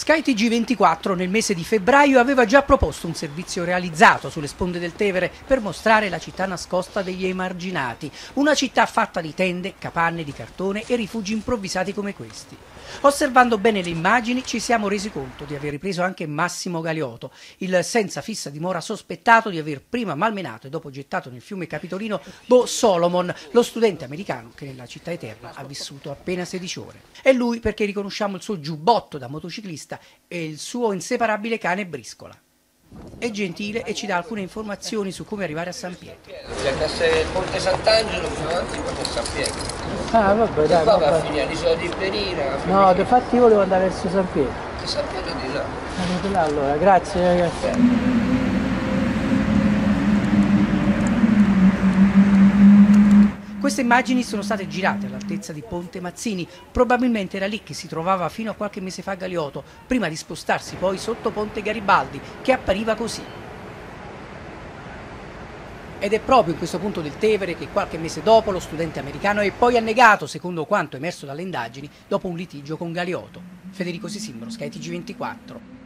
Sky TG24 nel mese di febbraio aveva già proposto un servizio realizzato sulle sponde del Tevere per mostrare la città nascosta degli emarginati, una città fatta di tende, capanne di cartone e rifugi improvvisati come questi. Osservando bene le immagini ci siamo resi conto di aver ripreso anche Massimo Galiotto, il senza fissa dimora sospettato di aver prima malmenato e dopo gettato nel fiume Capitolino Bo Solomon, lo studente americano che nella città eterna ha vissuto appena 16 ore. È lui perché riconosciamo il suo giubbotto da motociclista vista e il suo inseparabile cane Briscola. È gentile e ci dà alcune informazioni su come arrivare a San Pietro. C'è il Ponte Sant'Angelo più avanti poi San Pietro. Ah vabbè dai. Qua va a finire l'isola di Berina. No, infatti io volevo andare verso San Pietro. San Pietro di là. Ah, di là allora, grazie ragazzi. Queste immagini sono state girate all'altezza di Ponte Mazzini, probabilmente era lì che si trovava fino a qualche mese fa Galiotto, prima di spostarsi poi sotto Ponte Garibaldi, che appariva così. Ed è proprio in questo punto del Tevere che qualche mese dopo lo studente americano è poi annegato, secondo quanto emerso dalle indagini, dopo un litigio con Galiotto. Federico Sisimbro, Sky TG24.